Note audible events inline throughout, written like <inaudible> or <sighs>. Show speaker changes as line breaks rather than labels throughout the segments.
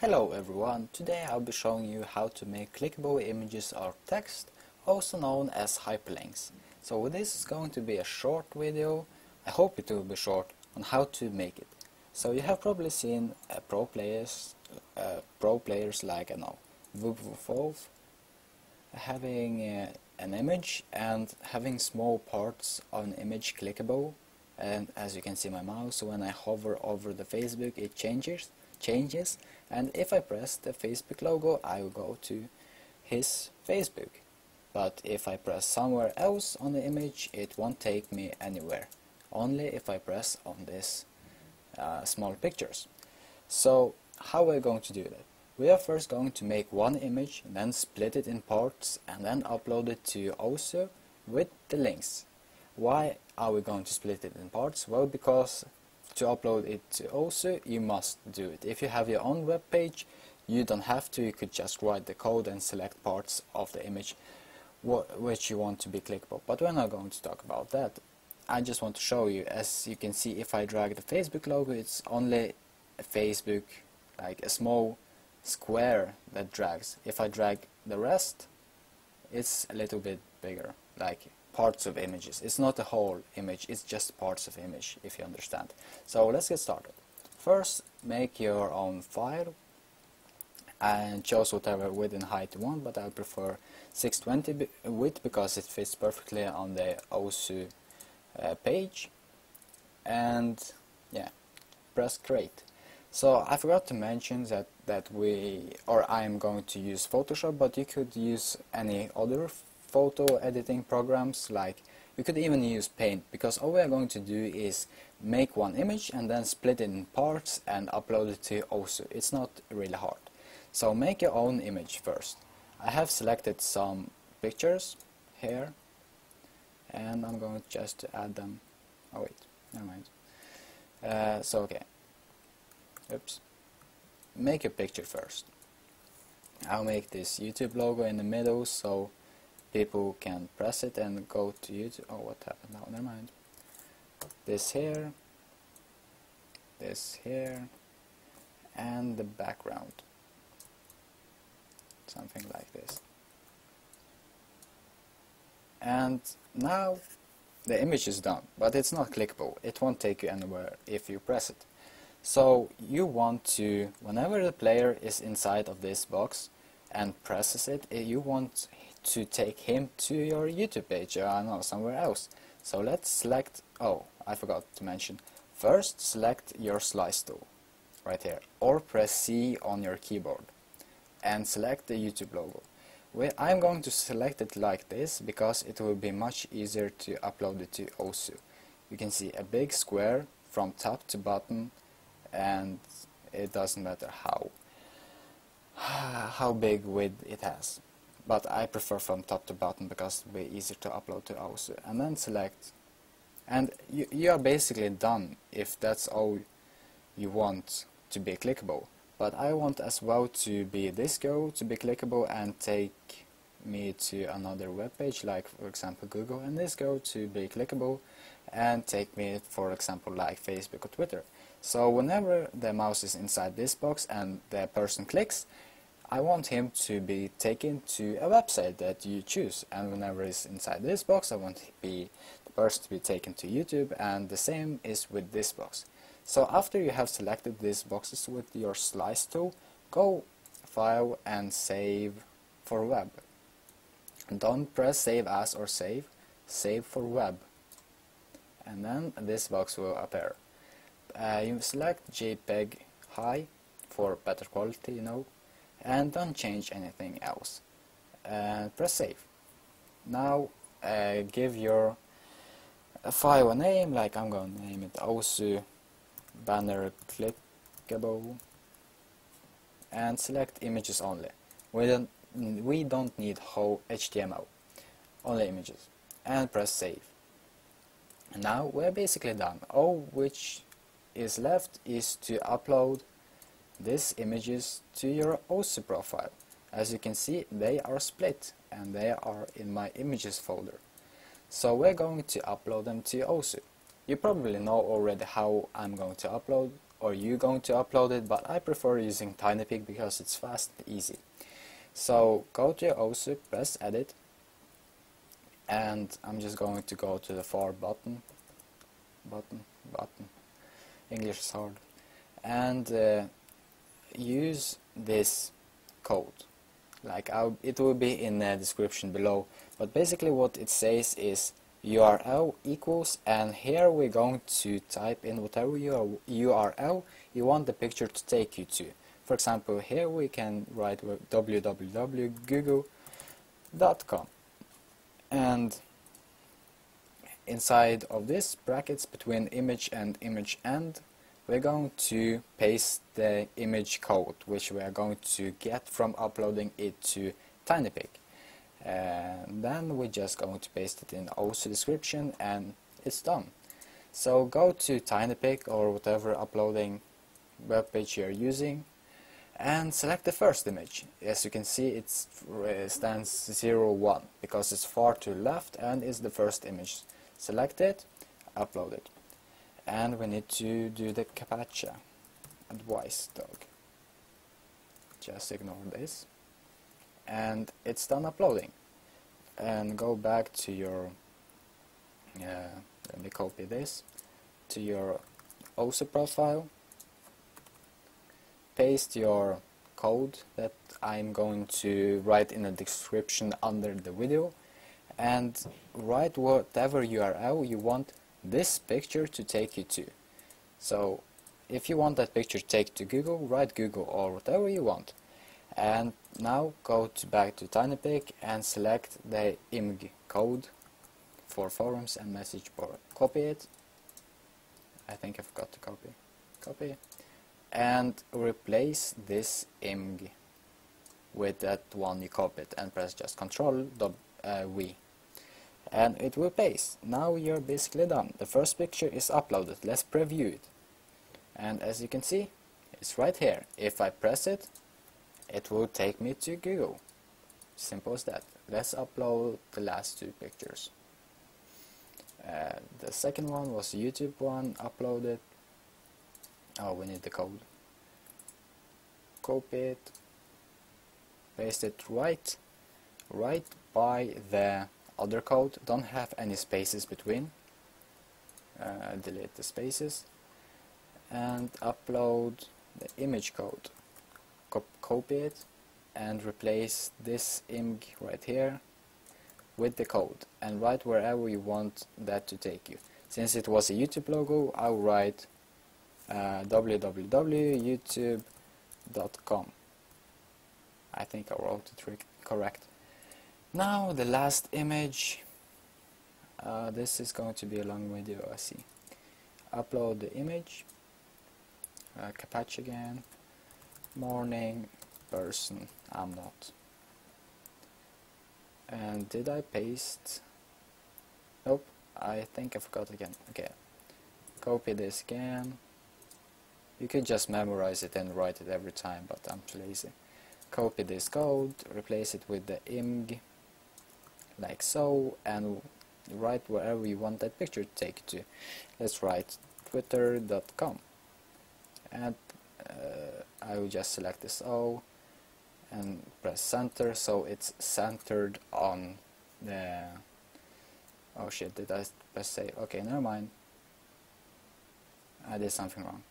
Hello everyone, today I'll be showing you how to make clickable images or text, also known as hyperlinks. So this is going to be a short video, I hope it will be short, on how to make it. So you have probably seen uh, pro players, uh, pro players like I know, Wolf having uh, an image and having small parts of an image clickable and as you can see my mouse when I hover over the Facebook it changes changes and if I press the Facebook logo I will go to his Facebook. But if I press somewhere else on the image it won't take me anywhere only if I press on this uh, small pictures. So how are we going to do that? We are first going to make one image then split it in parts and then upload it to OSU with the links. Why are we going to split it in parts? Well because to upload it to OSU, you must do it. If you have your own web page, you don't have to. You could just write the code and select parts of the image which you want to be clickable. But we're not going to talk about that. I just want to show you. As you can see, if I drag the Facebook logo, it's only a Facebook, like a small square that drags. If I drag the rest, it's a little bit bigger, like parts of images. It's not a whole image, it's just parts of image, if you understand. So let's get started. First, make your own file and choose whatever width and height you want, but I prefer 620 width because it fits perfectly on the OSU uh, page. And yeah, press create. So I forgot to mention that, that we, or I am going to use Photoshop, but you could use any other photo editing programs like you could even use paint because all we are going to do is make one image and then split it in parts and upload it to OSU. It's not really hard. So make your own image first. I have selected some pictures here and I'm going to just add them. Oh wait, never mind. Uh, so okay. Oops. Make a picture first. I'll make this YouTube logo in the middle so people can press it and go to YouTube. Oh, what happened now? Never mind. This here, this here, and the background. Something like this. And now the image is done, but it's not clickable. It won't take you anywhere if you press it. So you want to, whenever the player is inside of this box and presses it, eh, you want to take him to your YouTube page or I know somewhere else. So let's select, oh I forgot to mention, first select your slice tool right here or press C on your keyboard and select the YouTube logo. Well, I'm going to select it like this because it will be much easier to upload it to OSU. You can see a big square from top to bottom and it doesn't matter how <sighs> how big width it has but I prefer from top to bottom because it's way easier to upload to OSU and then select. And you, you are basically done if that's all you want to be clickable. But I want as well to be this go to be clickable and take me to another web page like for example Google and this go to be clickable and take me for example like Facebook or Twitter. So whenever the mouse is inside this box and the person clicks I want him to be taken to a website that you choose and whenever he's inside this box I want be the person to be taken to YouTube and the same is with this box. So after you have selected these boxes with your slice tool, go file and save for web. Don't press save as or save, save for web and then this box will appear. Uh, you select JPEG high for better quality, you know, and don't change anything else. And press save. Now uh, give your file a name like I'm going to name it OSU banner clickable. And select images only. We don't we don't need whole HTML only images. And press save. Now we're basically done. All which is left is to upload these images to your OSU profile. As you can see, they are split and they are in my images folder. So we're going to upload them to OSU. You probably know already how I'm going to upload or you going to upload it but I prefer using TinyPic because it's fast and easy so go to your OSU press edit and I'm just going to go to the far button button button English is hard and uh, use this code. Like I'll, it will be in the description below. But basically what it says is URL equals and here we're going to type in whatever URL you want the picture to take you to. For example here we can write www.google.com and inside of this brackets between image and image end we're going to paste the image code which we are going to get from uploading it to TinyPic and then we're just going to paste it in OSU description and it's done. So go to TinyPic or whatever uploading web page you're using and select the first image. As you can see it stands 0 1 because it's far to left and is the first image. Select it upload it and we need to do the CAPTCHA advice dog. Just ignore this. And it's done uploading. And go back to your uh, let me copy this to your OSU profile. Paste your code that I'm going to write in the description under the video. And write whatever URL you want this picture to take you to. So if you want that picture take to Google, write Google or whatever you want. And now go to back to TinyPic and select the IMG code for forums and message board. Copy it. I think I forgot to copy. Copy. And replace this IMG with that one you copied and press just Control uh, V and it will paste. Now you're basically done. The first picture is uploaded. Let's preview it. And as you can see, it's right here. If I press it, it will take me to Google. Simple as that. Let's upload the last two pictures. Uh, the second one was YouTube one uploaded. Oh, we need the code. Copy it, paste it right, right by the other code don't have any spaces between uh, delete the spaces and upload the image code. Co copy it and replace this img right here with the code and write wherever you want that to take you. Since it was a YouTube logo I'll write uh, www.youtube.com I think I wrote it correct now the last image. Uh, this is going to be a long video I see. Upload the image. Uh, CAPTCHA again. Morning person I'm not. And did I paste? Nope I think I forgot again. Okay. Copy this again. You could just memorize it and write it every time but I'm too lazy. Copy this code replace it with the img like so and write wherever you want that picture to take to. Let's write twitter.com and uh, I will just select this O and press center so it's centered on the oh shit did I press save? Okay never mind. I did something wrong.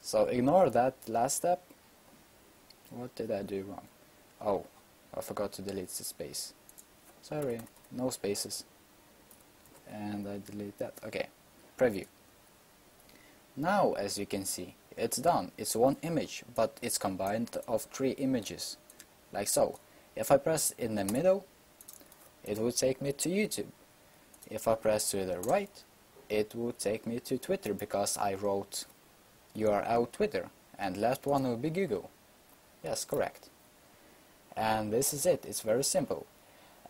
So ignore that last step. What did I do wrong? Oh I forgot to delete the space sorry no spaces. And I delete that. Okay preview. Now as you can see it's done. It's one image but it's combined of three images. Like so. If I press in the middle it will take me to YouTube. If I press to the right it will take me to Twitter because I wrote URL Twitter and left one will be Google. Yes correct. And this is it. It's very simple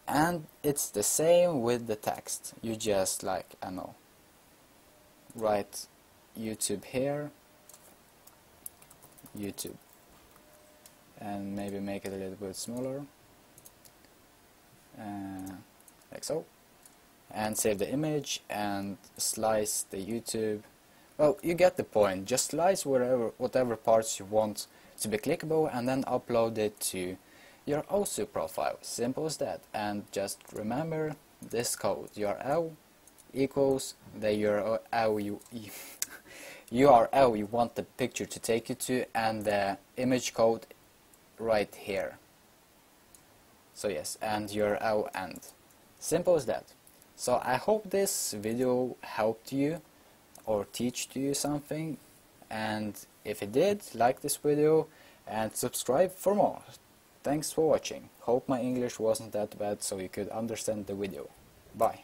and it's the same with the text you just like I know write YouTube here YouTube and maybe make it a little bit smaller uh, like so and save the image and slice the YouTube Well, you get the point. Just slice whatever, whatever parts you want to be clickable and then upload it to your OSU profile. Simple as that. And just remember this code. URL equals the URL you, <laughs> URL you want the picture to take you to and the image code right here. So yes, and URL and. Simple as that. So I hope this video helped you or teach you something and if it did, like this video and subscribe for more. Thanks for watching. Hope my English wasn't that bad so you could understand the video. Bye.